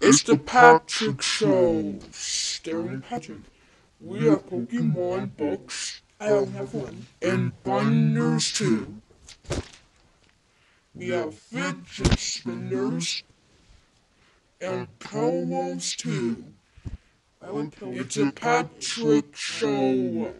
It's the Patrick Show. Starring Patrick. We have Pokemon books. I only have one. And binders too. We have fidget spinners. And pillows too. It's a Patrick Show.